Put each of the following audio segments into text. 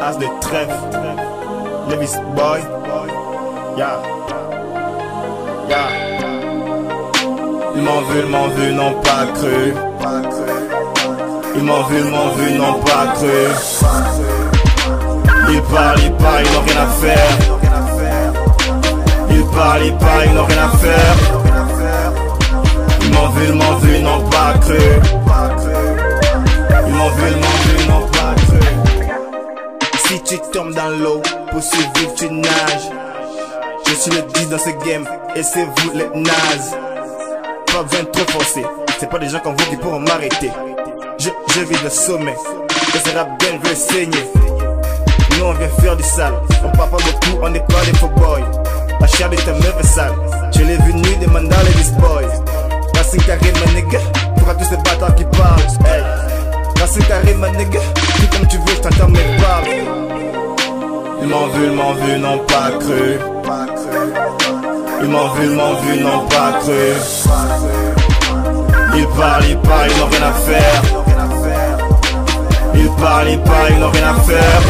As de trèfle, Levis Boy, yeah, yeah. Ils vu, ils m'ont vu, n'ont pas cru. Ils vu, ils m'ont vu, n'ont pas cru. Ils parlent, ils parlent, ils n'ont rien à faire. Ils parlent, ils parlent, ils n'ont rien à faire. Ils vu, ils m'ont vu, n'ont pas cru. Dans l'eau, pour survivre tu nages. Je suis le 10 dans ce game, et c'est vous les nazes. Pas besoin de trop forcer, c'est pas des gens comme vous qui pourront m'arrêter. Je, vis le sommet, et ce rap game saigner. Nous on vient faire du sale, on parle pas beaucoup, on n'est pas des faux boys. La chair de ta meuf est sale, je l'ai vu nu demande dans les Beast Boys. Racine carré ma nigga, pour tous ces bâtards qui parlent. Hey. Racine carré ma nigga, dis comme tu veux, je t'entends mes paroles. M'ont vu, ils m'ont vu, n'ont pas cru. Ils m'ont vu, ils m'ont vu, n'ont pas cru. Ils parlent, ils parlent, ils n'ont rien à faire. Ils parlent, ils parlent, ils n'ont rien à faire.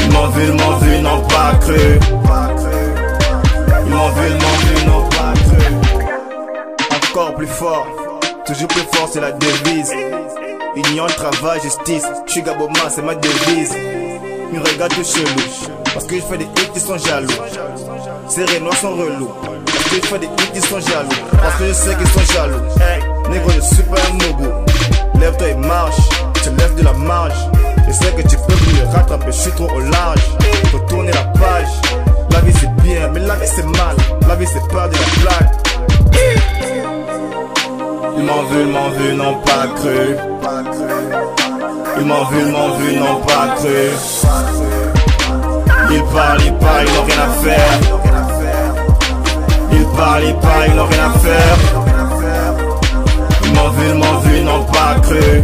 Ils m'ont vu, ils m'ont vu, n'ont pas cru. Ils m'ont vu, ils m'ont vu, n'ont pas cru. Encore plus fort, toujours plus fort, c'est la devise. Union, travail, justice. Je suis Gaboma, c'est ma devise. Me regardent tout chelou. Parce que je fais des hits, ils sont jaloux. Ces Renois sont relous. Parce que je fais des hits, ils sont jaloux. Parce que je sais qu'ils sont jaloux. Négro, je suis pas un mogo. Lève-toi et marche. Tu lèves de la marge. Je sais que tu peux plus rattraper. Je suis trop au large. Faut tourner la page. La vie c'est bien, mais la vie c'est mal. La vie c'est pas de la blague. Ils vu, ils m'ont vu, n'ont pas cru. Ils vu, ils m'ont vu, n'ont pas cru. Ils parlent, ils parlent, ils n'ont rien à faire. Ils parlent, ils parlent, ils n'ont rien à faire. Ils m'ont vu, ils m'ont vu, n'ont pas cru.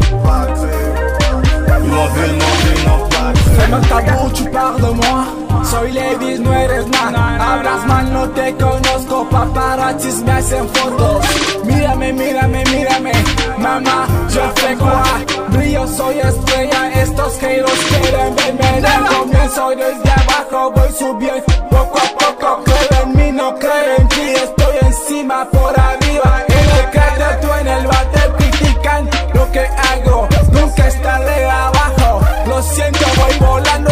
Ils m'ont vu, ils m'ont vu, n'ont pas cru. Fais tabú, tu parles de moi. Soy Levis, no eres nada. Hablas mal, no te conozco. Paparazzis me hacen fotos. Mírame, mírame, mírame. Mamá, yo sé cuál. Brillo, soy estrella. Estos haters quieren verme del comienzo. Desde abajo voy subiendo. Poco a poco creo en mí, no creo en ti. Estoy encima, por arriba. En el tú en el váter critican lo que hago. Nunca estaré abajo. Lo siento, voy volando.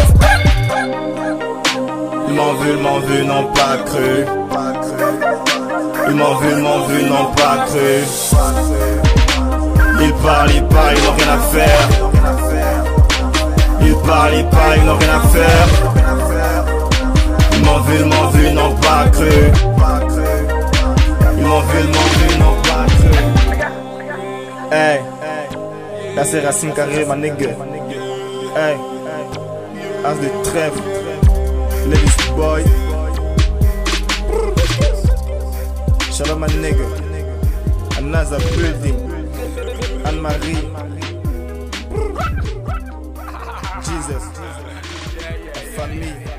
Ils m'ont vu, m'ont vu, n'ont pas cru. Ils m'ont vu, m'ont vu, n'ont pas cru. Ils parlent, ils parlent, ils n'ont rien à faire. Ils parlent, ils parlent, ils n'ont rien à faire. Vu, ils m'ont vu, n'ont pas cru. Ils m'ont vu, ils m'ont vu, n'ont pas cru. Hey, là c'est Racine Carré, ma nigga. Hey, as de trèfle. Levis boy. Out my nigga. Another building. Anne Marie. Jesus. Famille.